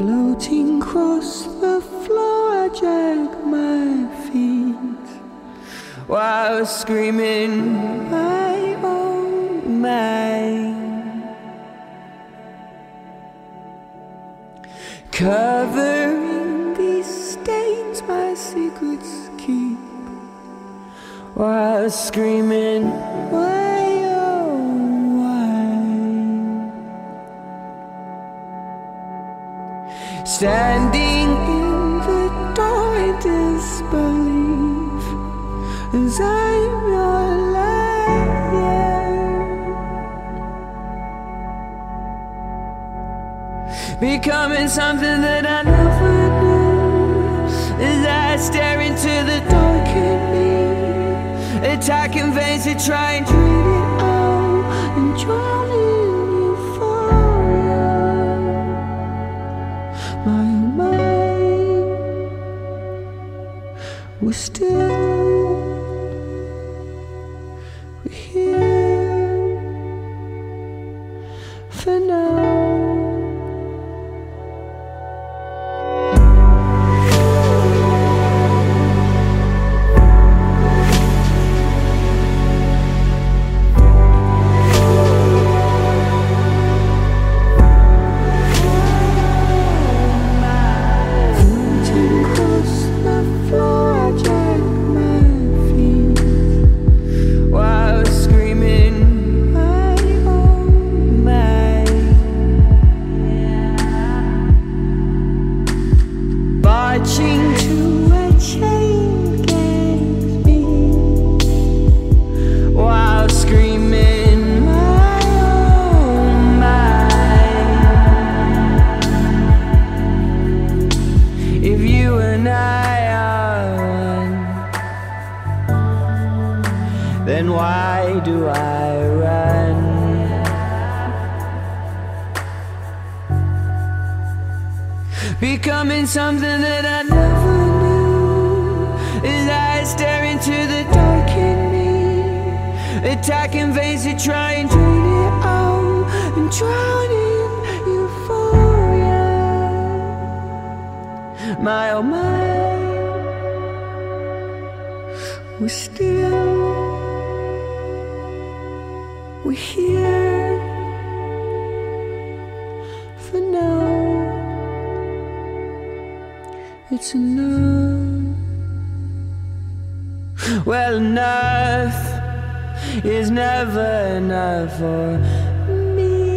Floating across the floor, I drag my feet while screaming my own mind. Covering these stains, my secrets keep while screaming Standing in the door in disbelief as I'm your liar. Becoming something that I never knew as I stare into the dark in me. Attacking veins to try and drain still Marching to a chain gang while screaming my own mind. If you and I are one, then why do I run? Becoming something that I never knew. As I stare into the dark in me, attacking veins to try and drain it out. And drown in euphoria. My oh my, we're still. We're here It's enough. Well, enough is never enough for me.